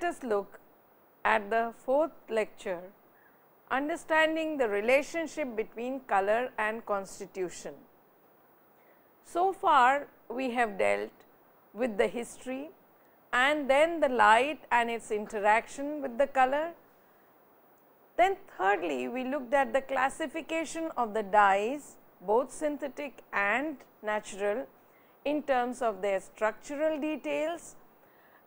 let us look at the fourth lecture understanding the relationship between color and constitution. So far we have dealt with the history and then the light and its interaction with the color. Then thirdly, we looked at the classification of the dyes both synthetic and natural in terms of their structural details.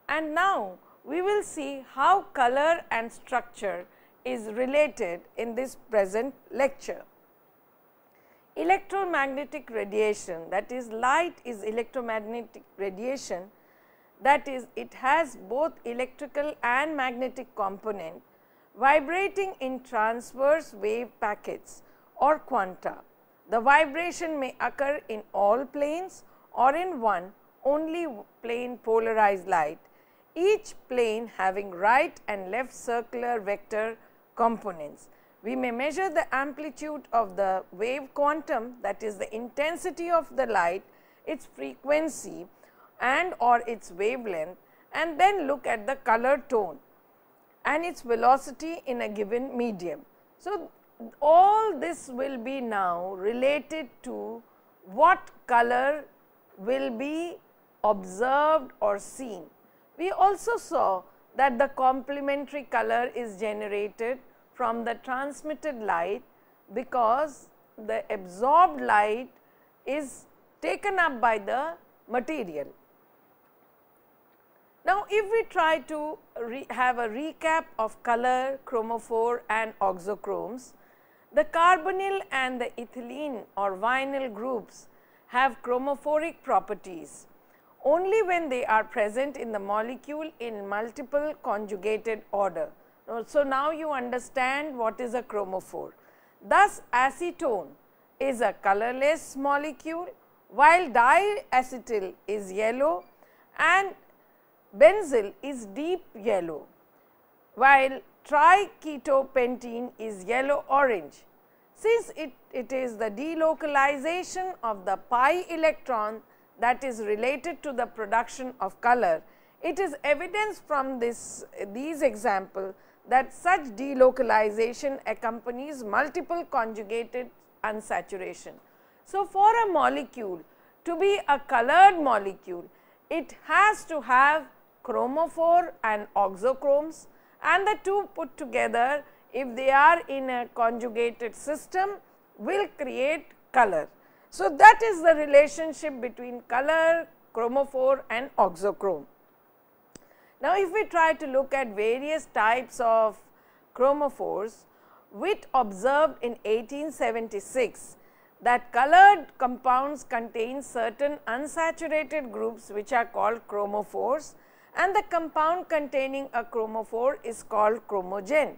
And now, we will see how color and structure is related in this present lecture. Electromagnetic radiation that is light is electromagnetic radiation that is it has both electrical and magnetic component vibrating in transverse wave packets or quanta. The vibration may occur in all planes or in one only plane polarized light, each plane having right and left circular vector components. We may measure the amplitude of the wave quantum that is the intensity of the light, its frequency and or its wavelength and then look at the color tone and its velocity in a given medium. So, all this will be now related to what color will be observed or seen. We also saw that the complementary color is generated from the transmitted light because the absorbed light is taken up by the material. Now, if we try to have a recap of color, chromophore and auxochromes, the carbonyl and the ethylene or vinyl groups have chromophoric properties only when they are present in the molecule in multiple conjugated order. So, now you understand what is a chromophore. Thus, acetone is a colorless molecule while diacetyl is yellow and benzil is deep yellow while triketopentane is yellow orange. Since it, it is the delocalization of the pi electron that is related to the production of color, it is evidence from this these example that such delocalization accompanies multiple conjugated unsaturation. So, for a molecule to be a colored molecule, it has to have chromophore and auxochromes and the two put together if they are in a conjugated system will create color. So, that is the relationship between color, chromophore and auxochrome. Now, if we try to look at various types of chromophores, Witt observed in 1876 that colored compounds contain certain unsaturated groups which are called chromophores and the compound containing a chromophore is called chromogen.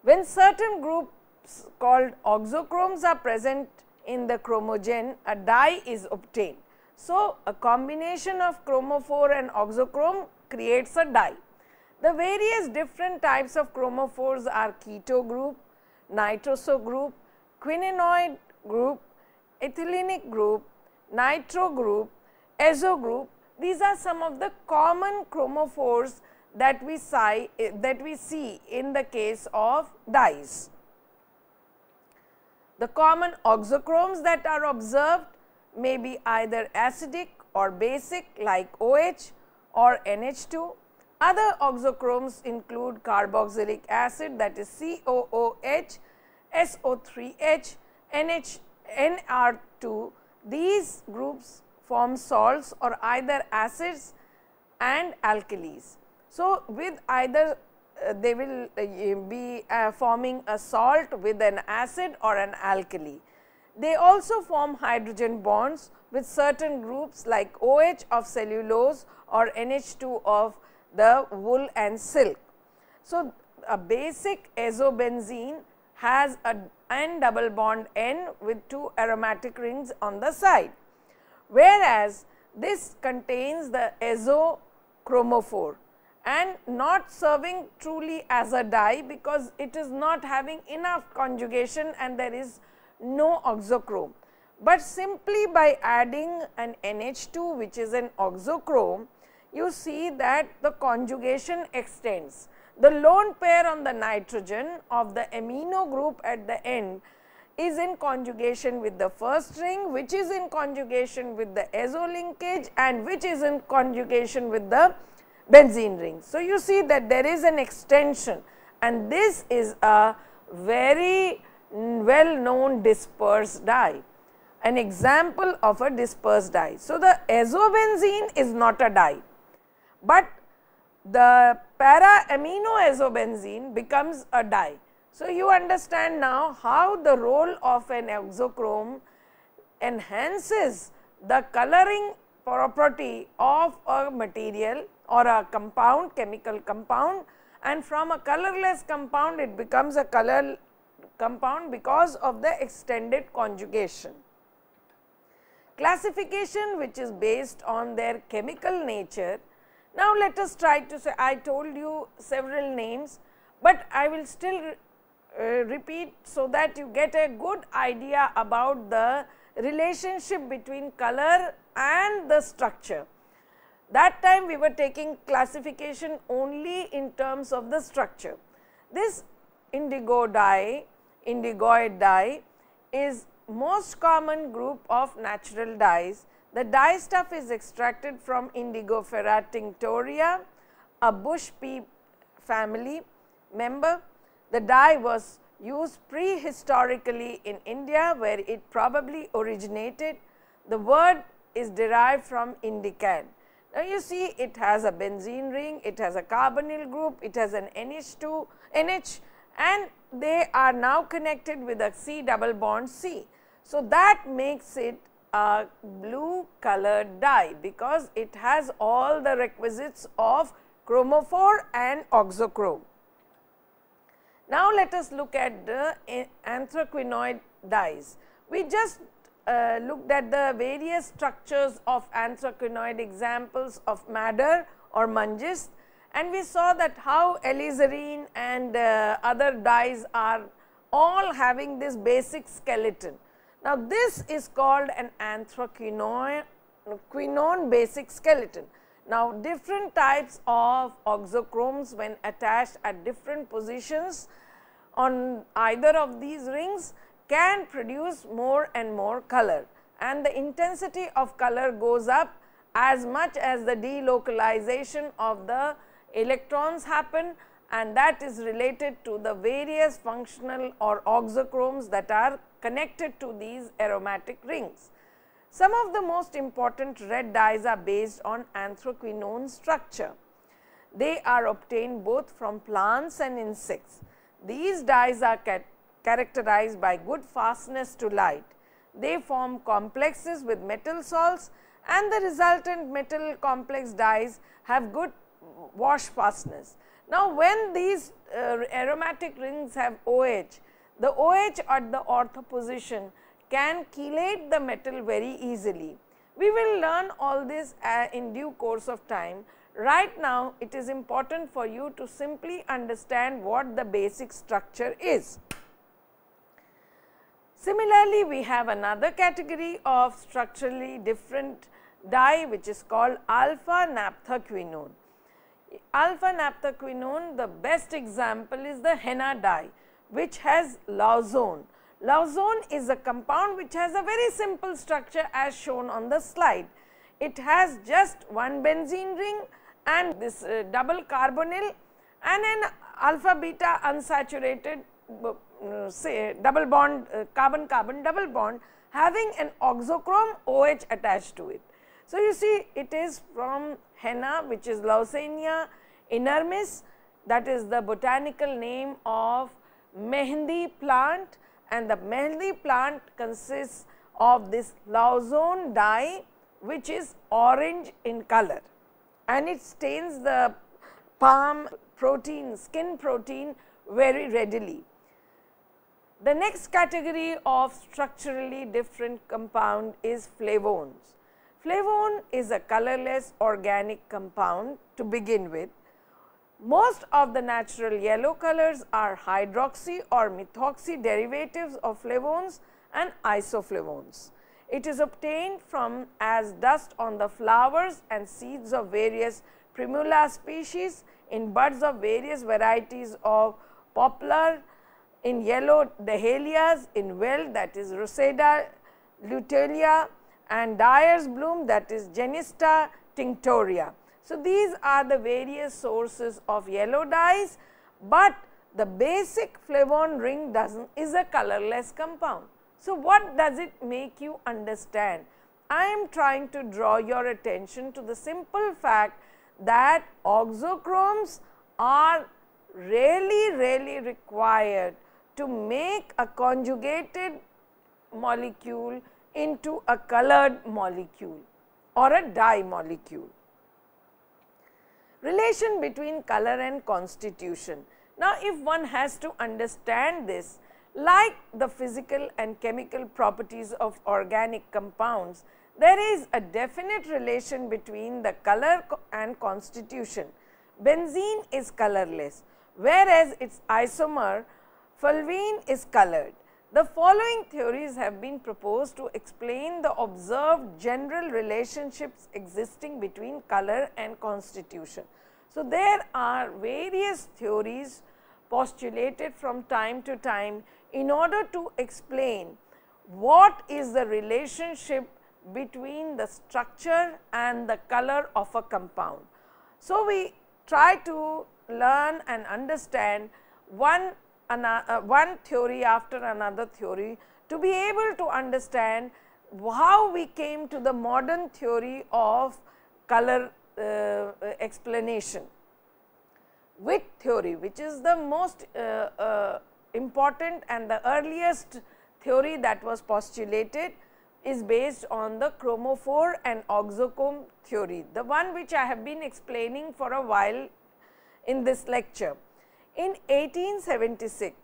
When certain groups called auxochromes are present in the chromogen, a dye is obtained. So, a combination of chromophore and auxochrome creates a dye. The various different types of chromophores are keto group, nitroso group, quinonoid group, ethylenic group, nitro group, azo group. These are some of the common chromophores that we, eh, that we see in the case of dyes. The common auxochromes that are observed may be either acidic or basic like OH or NH2. Other auxochromes include carboxylic acid that is COOH, SO3H, NH, NR2. These groups form salts or either acids and alkalis. So, with either they will uh, be uh, forming a salt with an acid or an alkali. They also form hydrogen bonds with certain groups like OH of cellulose or NH2 of the wool and silk. So, a basic azobenzene has a N double bond N with two aromatic rings on the side, whereas this contains the azo chromophore and not serving truly as a dye because it is not having enough conjugation and there is no auxochrome. But simply by adding an NH2 which is an auxochrome, you see that the conjugation extends. The lone pair on the nitrogen of the amino group at the end is in conjugation with the first ring, which is in conjugation with the azo linkage and which is in conjugation with the benzene ring. So, you see that there is an extension and this is a very well known dispersed dye, an example of a dispersed dye. So, the azobenzene is not a dye, but the para amino azobenzene becomes a dye so, you understand now how the role of an auxochrome enhances the coloring property of a material or a compound chemical compound and from a colorless compound it becomes a color compound because of the extended conjugation. Classification which is based on their chemical nature. Now, let us try to say I told you several names, but I will still uh, repeat so that you get a good idea about the relationship between color and the structure. That time we were taking classification only in terms of the structure. This indigo dye, indigoid dye is most common group of natural dyes. The dye stuff is extracted from Indigofera tinctoria, a bush pea family member the dye was used prehistorically in India where it probably originated. The word is derived from indican. Now, you see it has a benzene ring, it has a carbonyl group, it has an NH2, NH and they are now connected with a C double bond C. So, that makes it a blue colored dye because it has all the requisites of chromophore and auxochrome. Now, let us look at the anthraquinoid dyes. We just uh, looked at the various structures of anthraquinoid examples of madder or mungist and we saw that how alizarin and uh, other dyes are all having this basic skeleton. Now, this is called an anthraquinone basic skeleton. Now, different types of auxochromes when attached at different positions on either of these rings can produce more and more color and the intensity of color goes up as much as the delocalization of the electrons happen and that is related to the various functional or auxochromes that are connected to these aromatic rings. Some of the most important red dyes are based on anthraquinone structure. They are obtained both from plants and insects. These dyes are characterized by good fastness to light. They form complexes with metal salts and the resultant metal complex dyes have good wash fastness. Now, when these uh, aromatic rings have OH, the OH at the ortho position can chelate the metal very easily. We will learn all this uh, in due course of time. Right now, it is important for you to simply understand what the basic structure is. Similarly, we have another category of structurally different dye which is called alpha naphthaquinone. Alpha naphthaquinone, the best example is the henna dye which has lawsone. Lawsone is a compound which has a very simple structure as shown on the slide. It has just one benzene ring and this uh, double carbonyl and an alpha beta unsaturated uh, say double bond uh, carbon carbon double bond having an auxochrome OH attached to it. So, you see it is from henna which is Lawsonia inermis that is the botanical name of mehendi plant and the mehendi plant consists of this lawsone dye which is orange in color and it stains the palm protein, skin protein very readily. The next category of structurally different compound is flavones. Flavone is a colorless organic compound to begin with most of the natural yellow colors are hydroxy or methoxy derivatives of flavones and isoflavones. It is obtained from as dust on the flowers and seeds of various primula species in buds of various varieties of poplar, in yellow dahlias, in weld that is Reseda luteola and dyer's broom that is Genista tinctoria. So, these are the various sources of yellow dyes, but the basic flavone ring does not is a colorless compound. So, what does it make you understand? I am trying to draw your attention to the simple fact that auxochromes are really really required to make a conjugated molecule into a colored molecule or a dye molecule. Relation between color and constitution. Now, if one has to understand this, like the physical and chemical properties of organic compounds, there is a definite relation between the color and constitution. Benzene is colorless, whereas its isomer fulvene is colored. The following theories have been proposed to explain the observed general relationships existing between color and constitution. So, there are various theories postulated from time to time in order to explain what is the relationship between the structure and the color of a compound. So, we try to learn and understand one, one theory after another theory to be able to understand how we came to the modern theory of color uh, explanation. Witt theory which is the most uh, uh, important and the earliest theory that was postulated is based on the chromophore and auxochrome theory, the one which I have been explaining for a while in this lecture. In 1876,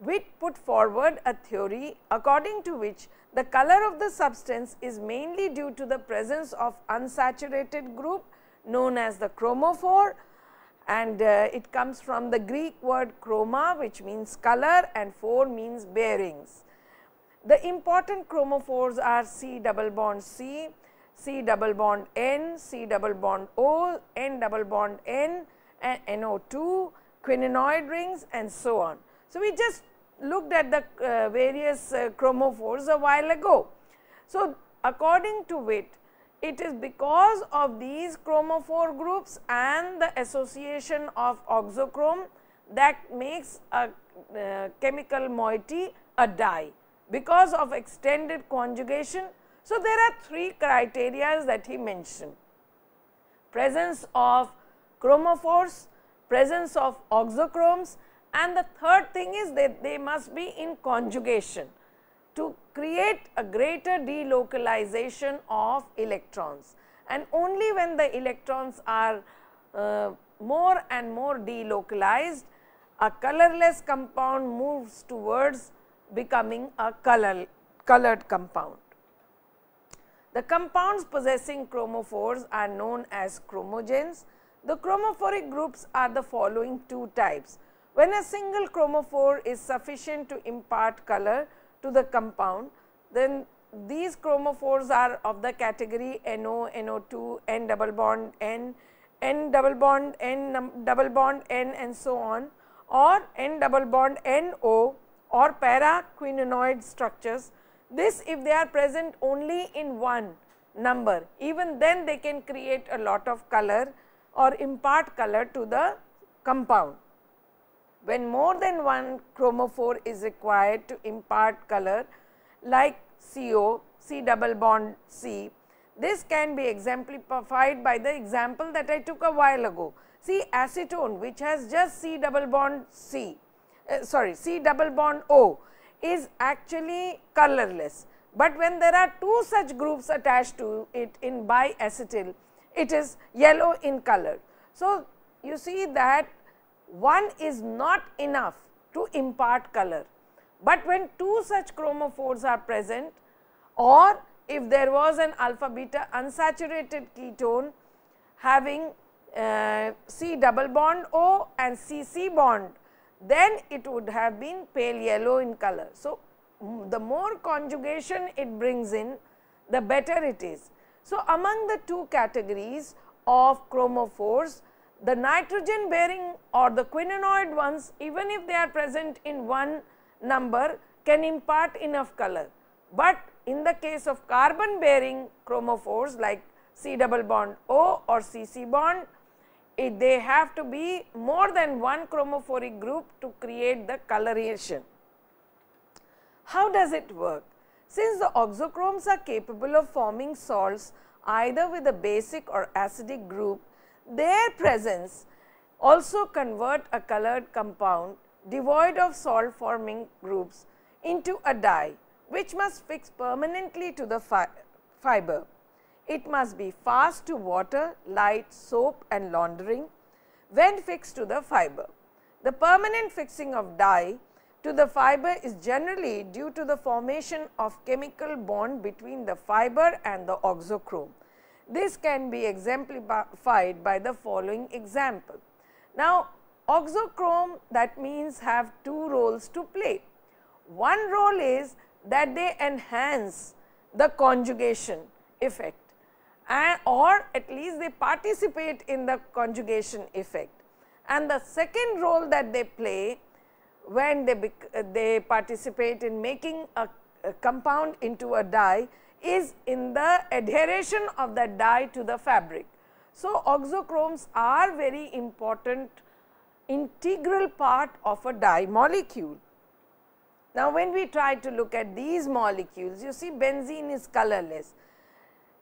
Witt put forward a theory according to which the color of the substance is mainly due to the presence of unsaturated group known as the chromophore and uh, it comes from the Greek word chroma which means color and phore means bearings. The important chromophores are C double bond C, C double bond N, C double bond O, N double bond N and NO2, quinoid rings and so on. So, we just looked at the uh, various uh, chromophores a while ago. So, according to Witt, it is because of these chromophore groups and the association of auxochrome that makes a uh, chemical moiety a dye because of extended conjugation. So, there are three criteria that he mentioned presence of chromophores, presence of auxochromes and the third thing is that they must be in conjugation to create a greater delocalization of electrons and only when the electrons are uh, more and more delocalized a colorless compound moves towards becoming a color, colored compound. The compounds possessing chromophores are known as chromogens. The chromophoric groups are the following two types. When a single chromophore is sufficient to impart color to the compound, then these chromophores are of the category NO, NO2, N double bond N, N double bond N double bond N and so on or N double bond NO or para quinoid structures. This if they are present only in one number, even then they can create a lot of color or impart color to the compound. When more than one chromophore is required to impart color like CO, C double bond C, this can be exemplified by the example that I took a while ago. See acetone which has just C double bond C uh, sorry C double bond O is actually colorless, but when there are two such groups attached to it in biacetyl, it is yellow in color. So, you see that one is not enough to impart color, but when two such chromophores are present or if there was an alpha beta unsaturated ketone having uh, C double bond O and C C bond then it would have been pale yellow in color. So, the more conjugation it brings in, the better it is. So, among the two categories of chromophores, the nitrogen bearing or the quinonoid ones even if they are present in one number can impart enough color. But in the case of carbon bearing chromophores like C double bond O or CC bond, it, they have to be more than one chromophoric group to create the coloration. How does it work? Since the auxochromes are capable of forming salts either with a basic or acidic group, their presence also convert a colored compound devoid of salt forming groups into a dye which must fix permanently to the fi fiber. It must be fast to water, light, soap and laundering when fixed to the fiber. The permanent fixing of dye to the fiber is generally due to the formation of chemical bond between the fiber and the auxochrome. This can be exemplified by the following example. Now, auxochrome that means have two roles to play. One role is that they enhance the conjugation effect and or at least they participate in the conjugation effect. And the second role that they play when they, they participate in making a, a compound into a dye is in the adheration of the dye to the fabric. So, auxochromes are very important integral part of a dye molecule. Now, when we try to look at these molecules, you see benzene is colorless,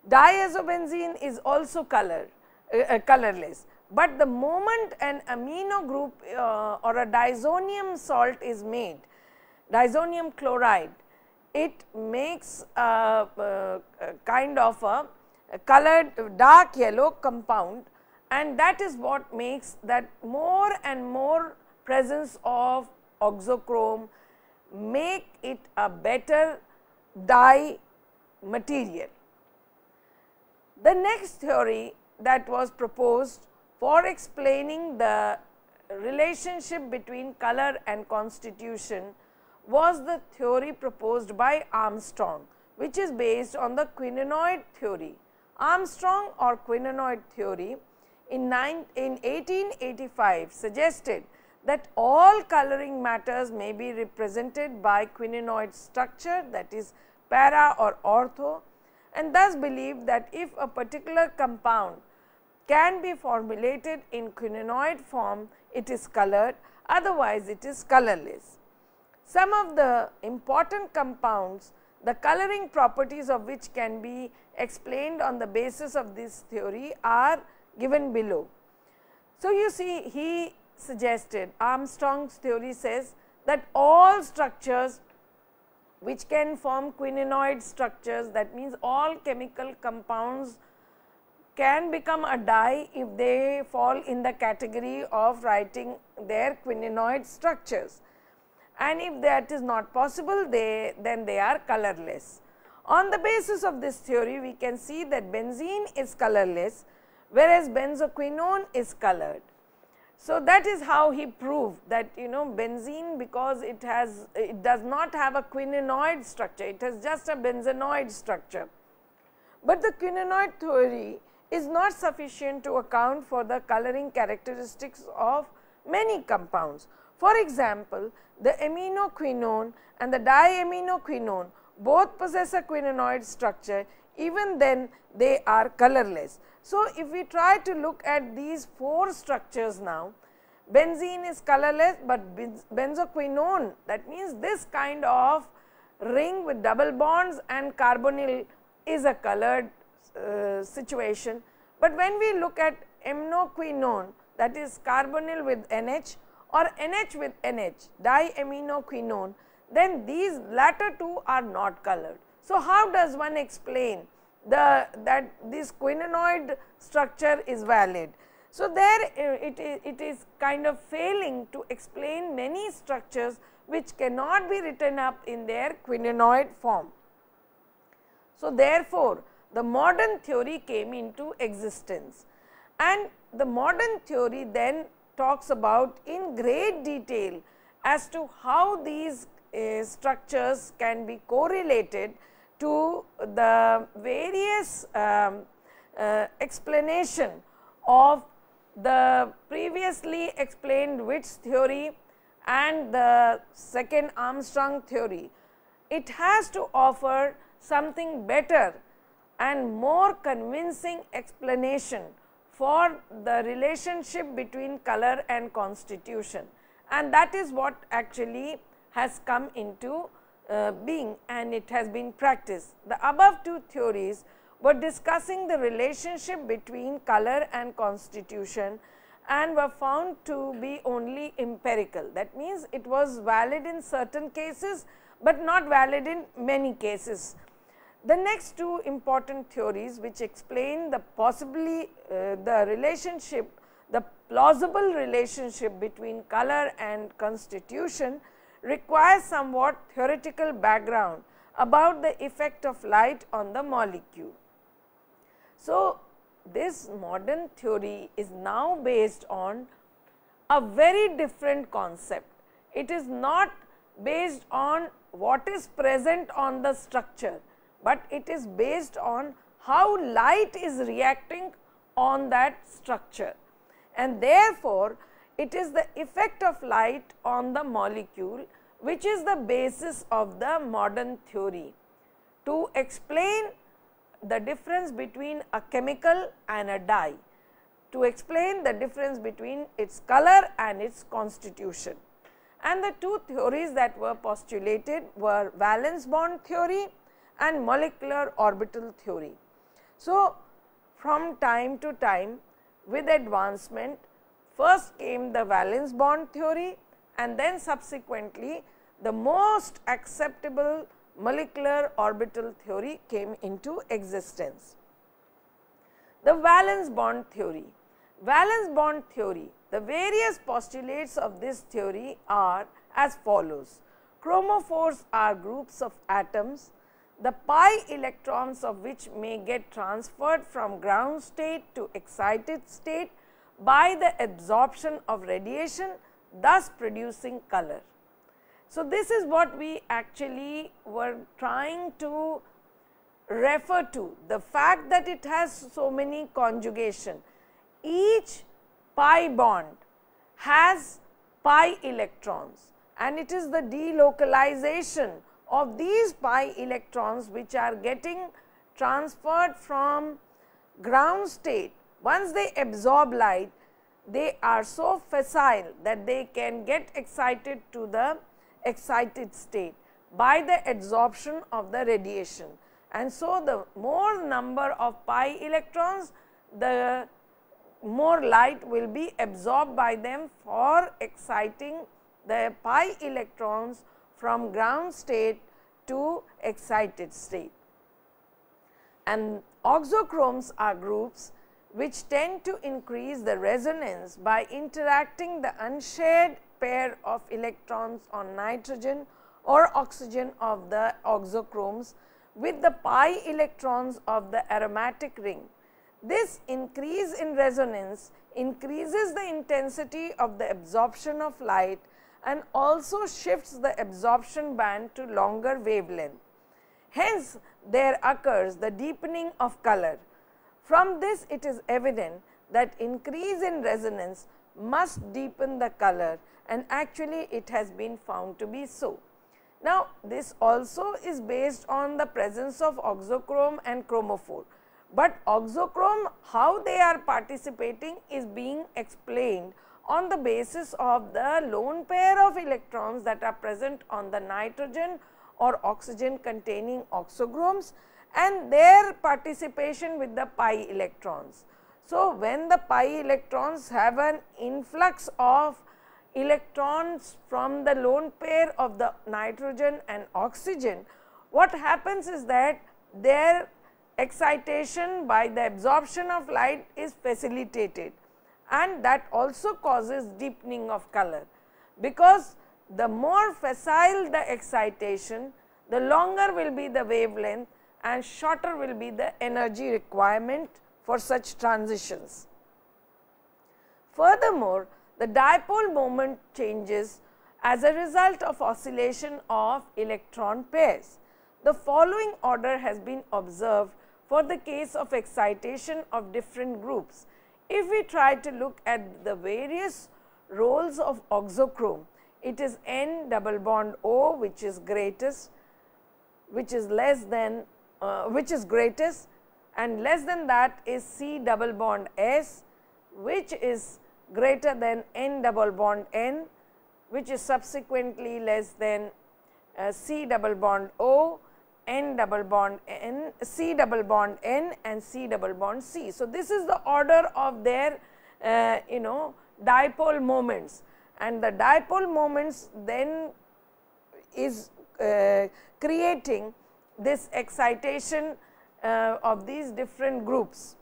diazobenzene is also color, uh, uh, colorless, but the moment an amino group uh, or a diazonium salt is made, diazonium chloride, it makes a, a, kind of a, colored dark yellow compound and that is what makes that more and more presence of auxochrome make it a better dye material. The next theory that was proposed for explaining the relationship between color and constitution was the theory proposed by Armstrong, which is based on the quinonoid theory. Armstrong or quinonoid theory in, nine, in 1885 suggested that all coloring matters may be represented by quinonoid structure that is para or ortho and thus believed that if a particular compound can be formulated in quinonoid form, it is colored, otherwise it is colorless. Some of the important compounds, the coloring properties of which can be explained on the basis of this theory are given below. So, you see he suggested Armstrong's theory says that all structures which can form quinonoid structures that means all chemical compounds can become a dye if they fall in the category of writing their quinonoid structures and if that is not possible they then they are colorless. On the basis of this theory we can see that benzene is colorless whereas benzoquinone is colored. So, that is how he proved that you know benzene because it has it does not have a quinonoid structure it has just a benzenoid structure. But the quinonoid theory is not sufficient to account for the coloring characteristics of many compounds. For example, the aminoquinone and the diaminoquinone both possess a quinonoid structure even then they are colorless. So, if we try to look at these four structures now, benzene is colorless, but benzoquinone that means this kind of ring with double bonds and carbonyl is a colored uh, situation. But when we look at aminoquinone that is carbonyl with NH or NH with NH diaminoquinone then these latter two are not colored. So, how does one explain the that this quinonoid structure is valid? So, there uh, it is, it is kind of failing to explain many structures which cannot be written up in their quinonoid form. So, therefore, the modern theory came into existence. And the modern theory then talks about in great detail as to how these uh, structures can be correlated to the various um, uh, explanation of the previously explained Witt's theory and the second Armstrong theory, it has to offer something better and more convincing explanation for the relationship between color and constitution and that is what actually has come into uh, being and it has been practiced. The above two theories were discussing the relationship between color and constitution and were found to be only empirical. That means, it was valid in certain cases, but not valid in many cases. The next two important theories which explain the possibly uh, the relationship, the plausible relationship between color and constitution requires somewhat theoretical background about the effect of light on the molecule. So, this modern theory is now based on a very different concept. It is not based on what is present on the structure, but it is based on how light is reacting on that structure. And therefore, it is the effect of light on the molecule which is the basis of the modern theory. To explain the difference between a chemical and a dye to explain the difference between its color and its constitution. And the two theories that were postulated were valence bond theory and molecular orbital theory. So, from time to time with advancement first came the valence bond theory and then subsequently the most acceptable molecular orbital theory came into existence. The valence bond theory. Valence bond theory, the various postulates of this theory are as follows. Chromophores are groups of atoms, the pi electrons of which may get transferred from ground state to excited state by the absorption of radiation thus producing color. So, this is what we actually were trying to refer to the fact that it has so many conjugation. Each pi bond has pi electrons and it is the delocalization of these pi electrons which are getting transferred from ground state. Once they absorb light, they are so facile that they can get excited to the excited state by the adsorption of the radiation. And so, the more number of pi electrons, the more light will be absorbed by them for exciting the pi electrons from ground state to excited state. And auxochromes are groups which tend to increase the resonance by interacting the unshared pair of electrons on nitrogen or oxygen of the auxochromes with the pi electrons of the aromatic ring. This increase in resonance increases the intensity of the absorption of light and also shifts the absorption band to longer wavelength. Hence, there occurs the deepening of color. From this it is evident that increase in resonance must deepen the color and actually it has been found to be so. Now, this also is based on the presence of auxochrome and chromophore, but auxochrome how they are participating is being explained on the basis of the lone pair of electrons that are present on the nitrogen or oxygen containing auxochromes and their participation with the pi electrons. So, when the pi electrons have an influx of electrons from the lone pair of the nitrogen and oxygen, what happens is that their excitation by the absorption of light is facilitated and that also causes deepening of color. Because the more facile the excitation, the longer will be the wavelength and shorter will be the energy requirement for such transitions. Furthermore, the dipole moment changes as a result of oscillation of electron pairs. the following order has been observed for the case of excitation of different groups. If we try to look at the various roles of auxochrome, it is N double bond O which is greatest, which is less than, uh, which is greatest and less than that is C double bond S, which is greater than N double bond N, which is subsequently less than uh, C double bond O N double bond N, C double bond N and C double bond C. So, this is the order of their uh, you know dipole moments and the dipole moments then is uh, creating this excitation uh, of these different groups.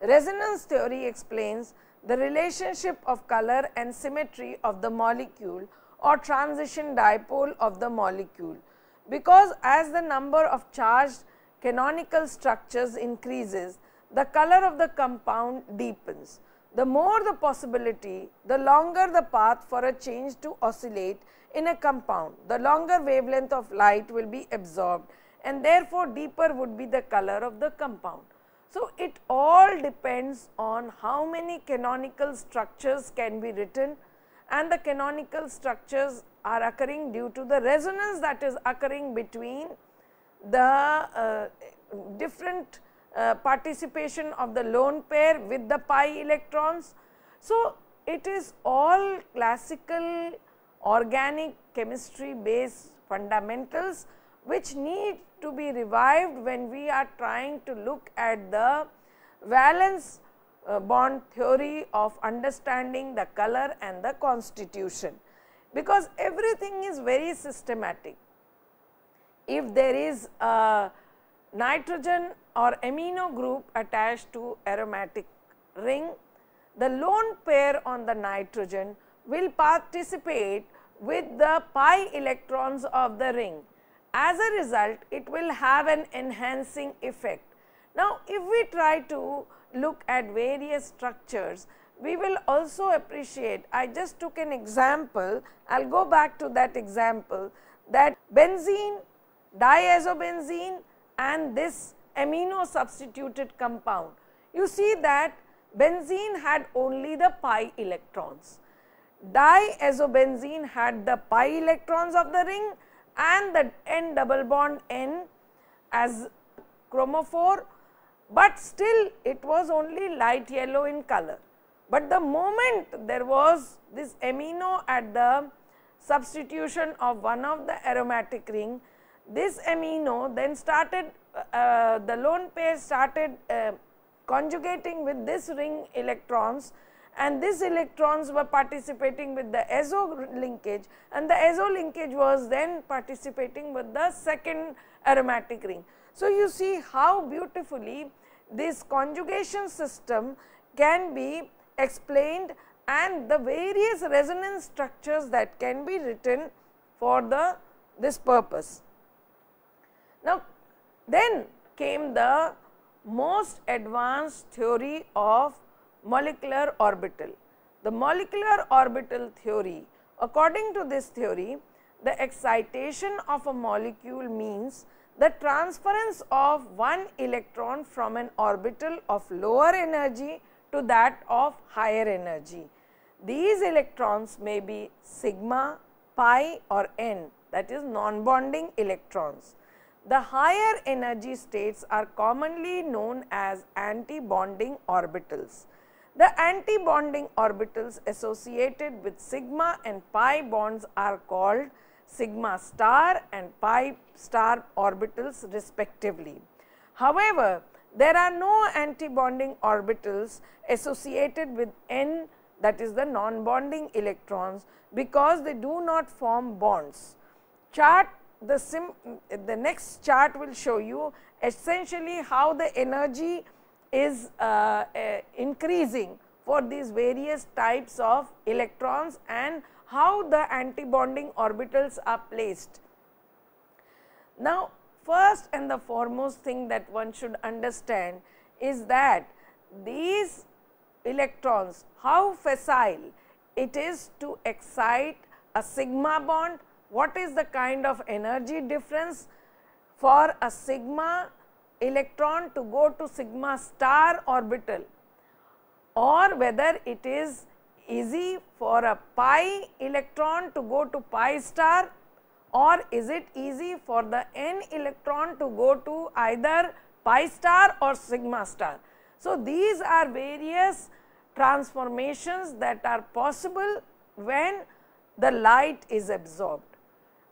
Resonance theory explains the relationship of color and symmetry of the molecule or transition dipole of the molecule because as the number of charged canonical structures increases, the color of the compound deepens. The more the possibility, the longer the path for a change to oscillate in a compound, the longer wavelength of light will be absorbed and therefore, deeper would be the color of the compound. So, it all depends on how many canonical structures can be written and the canonical structures are occurring due to the resonance that is occurring between the uh, different uh, participation of the lone pair with the pi electrons. So, it is all classical organic chemistry based fundamentals which need to be revived when we are trying to look at the valence uh, bond theory of understanding the color and the constitution because everything is very systematic. If there is a nitrogen or amino group attached to aromatic ring, the lone pair on the nitrogen will participate with the pi electrons of the ring. As a result, it will have an enhancing effect. Now, if we try to look at various structures, we will also appreciate, I just took an example, I will go back to that example that benzene, diazobenzene and this amino substituted compound. You see that benzene had only the pi electrons, diazobenzene had the pi electrons of the ring and the N double bond N as chromophore, but still it was only light yellow in color. But the moment there was this amino at the substitution of one of the aromatic ring, this amino then started uh, the lone pair started uh, conjugating with this ring electrons and these electrons were participating with the azo linkage and the azo linkage was then participating with the second aromatic ring. So, you see how beautifully this conjugation system can be explained and the various resonance structures that can be written for the this purpose. Now, then came the most advanced theory of molecular orbital. The molecular orbital theory, according to this theory, the excitation of a molecule means the transference of one electron from an orbital of lower energy to that of higher energy. These electrons may be sigma, pi or n that is non-bonding electrons. The higher energy states are commonly known as anti-bonding orbitals. The anti-bonding orbitals associated with sigma and pi bonds are called sigma star and pi star orbitals respectively. However, there are no anti-bonding orbitals associated with n that is the non-bonding electrons because they do not form bonds. Chart the sim the next chart will show you essentially how the energy is uh, uh, increasing for these various types of electrons and how the anti-bonding orbitals are placed. Now, first and the foremost thing that one should understand is that these electrons, how facile it is to excite a sigma bond, what is the kind of energy difference for a sigma electron to go to sigma star orbital or whether it is easy for a pi electron to go to pi star or is it easy for the n electron to go to either pi star or sigma star. So, these are various transformations that are possible when the light is absorbed.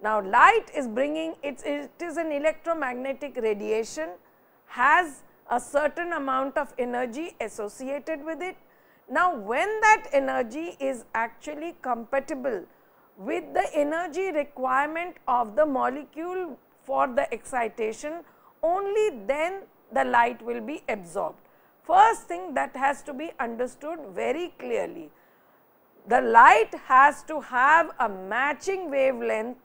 Now, light is bringing it, it is an electromagnetic radiation has a certain amount of energy associated with it. Now, when that energy is actually compatible with the energy requirement of the molecule for the excitation, only then the light will be absorbed. First thing that has to be understood very clearly, the light has to have a matching wavelength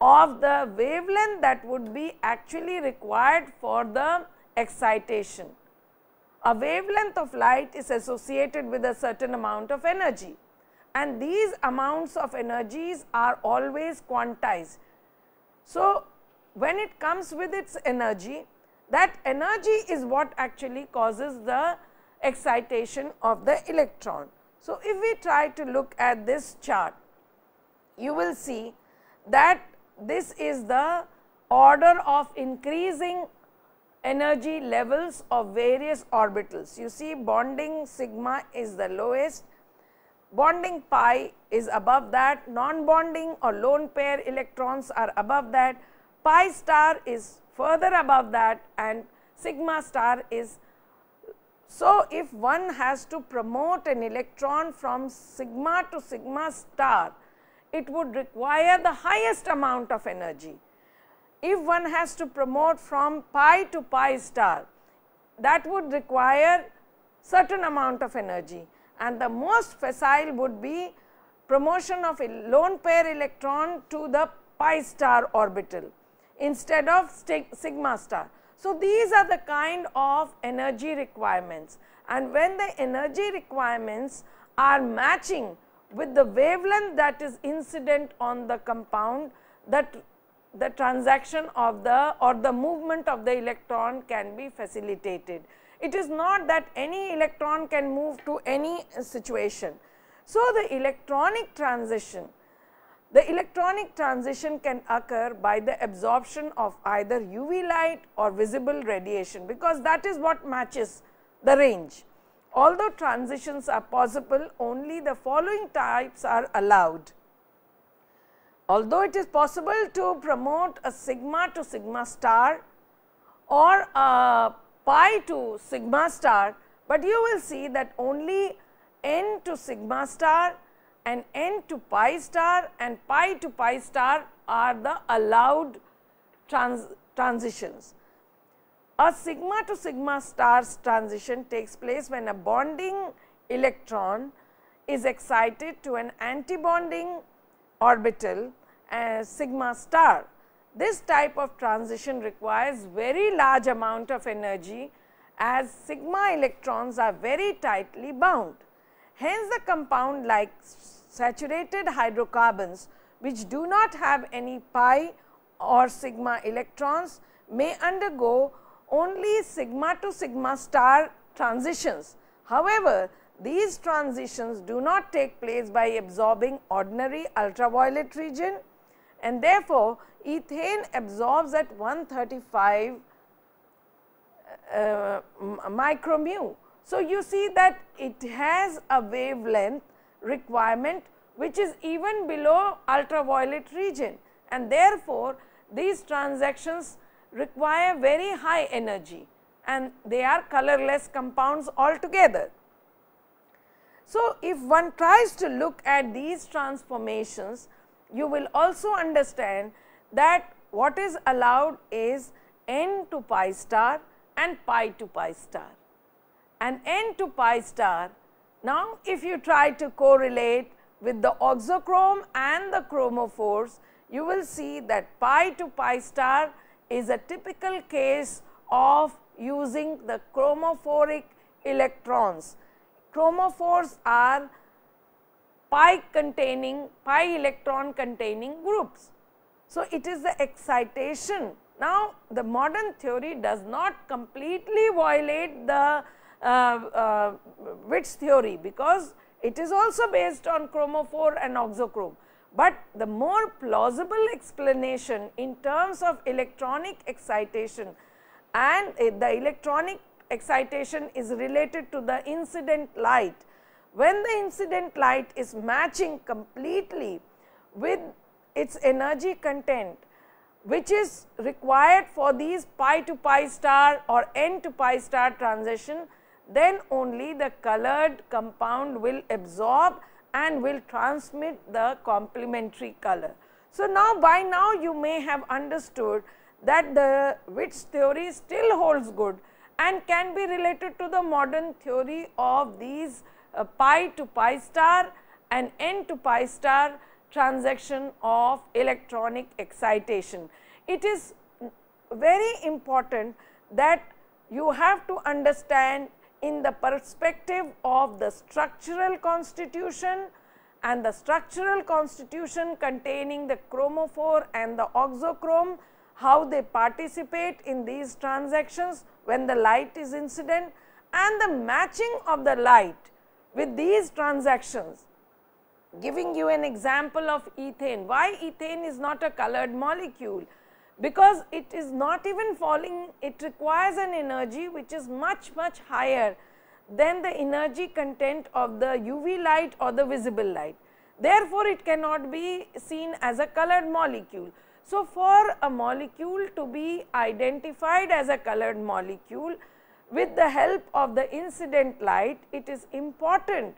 of the wavelength that would be actually required for the excitation. A wavelength of light is associated with a certain amount of energy and these amounts of energies are always quantized. So, when it comes with its energy, that energy is what actually causes the excitation of the electron. So, if we try to look at this chart, you will see that this is the order of increasing energy levels of various orbitals. You see bonding sigma is the lowest, bonding pi is above that, non-bonding or lone pair electrons are above that, pi star is further above that and sigma star is. So, if one has to promote an electron from sigma to sigma star, it would require the highest amount of energy. If one has to promote from pi to pi star, that would require certain amount of energy and the most facile would be promotion of a lone pair electron to the pi star orbital instead of sigma star. So, these are the kind of energy requirements and when the energy requirements are matching with the wavelength that is incident on the compound that the transaction of the or the movement of the electron can be facilitated. It is not that any electron can move to any situation. So, the electronic transition the electronic transition can occur by the absorption of either UV light or visible radiation, because that is what matches the range. Although transitions are possible, only the following types are allowed. Although it is possible to promote a sigma to sigma star or a pi to sigma star, but you will see that only n to sigma star and n to pi star and pi to pi star are the allowed trans transitions. A sigma to sigma stars transition takes place when a bonding electron is excited to an antibonding orbital as sigma star. This type of transition requires very large amount of energy as sigma electrons are very tightly bound. Hence, the compound like saturated hydrocarbons which do not have any pi or sigma electrons may undergo only sigma to sigma star transitions. However, these transitions do not take place by absorbing ordinary ultraviolet region and therefore, ethane absorbs at 135 uh, micromu so, you see that it has a wavelength requirement which is even below ultraviolet region and therefore, these transactions require very high energy and they are colorless compounds altogether. So, if one tries to look at these transformations, you will also understand that what is allowed is n to pi star and pi to pi star and n to pi star. Now, if you try to correlate with the auxochrome and the chromophores, you will see that pi to pi star is a typical case of using the chromophoric electrons. Chromophores are pi containing pi electron containing groups. So, it is the excitation Now, the modern theory does not completely violate the uh, uh, Witt's theory, because it is also based on chromophore and auxochrome, but the more plausible explanation in terms of electronic excitation and uh, the electronic excitation is related to the incident light. When the incident light is matching completely with its energy content, which is required for these pi to pi star or n to pi star transition, then only the colored compound will absorb and will transmit the complementary color. So, now by now you may have understood that the Witt's theory still holds good and can be related to the modern theory of these uh, pi to pi star and n to pi star transaction of electronic excitation. It is very important that you have to understand in the perspective of the structural constitution and the structural constitution containing the chromophore and the auxochrome, how they participate in these transactions when the light is incident and the matching of the light with these transactions giving you an example of ethane. Why ethane is not a colored molecule? Because it is not even falling, it requires an energy which is much much higher than the energy content of the UV light or the visible light. Therefore, it cannot be seen as a colored molecule. So, for a molecule to be identified as a colored molecule with the help of the incident light, it is important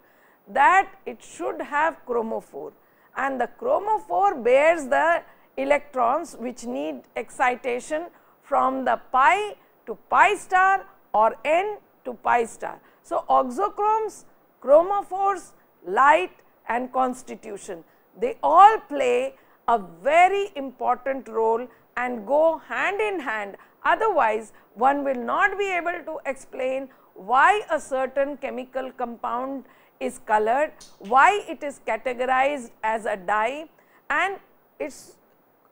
that it should have chromophore and the chromophore bears the electrons which need excitation from the pi to pi star or n to pi star. So, auxochromes, chromophores, light and constitution they all play a very important role and go hand in hand otherwise one will not be able to explain why a certain chemical compound is colored, why it is categorized as a dye and its,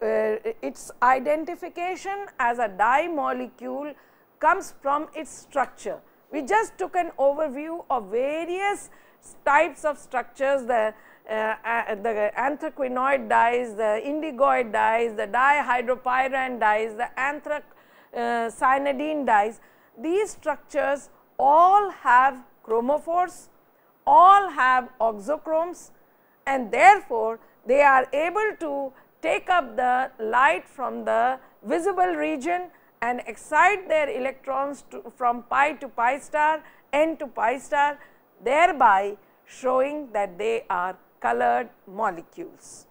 uh, its identification as a dye molecule comes from its structure. We just took an overview of various types of structures, the, uh, uh, the anthraquinoid dyes, the indigoid dyes, the dihydropyran dyes, the anthocyanidin uh, dyes. These structures all have chromophores, all have auxochromes and therefore, they are able to take up the light from the visible region and excite their electrons to, from pi to pi star, n to pi star, thereby showing that they are colored molecules.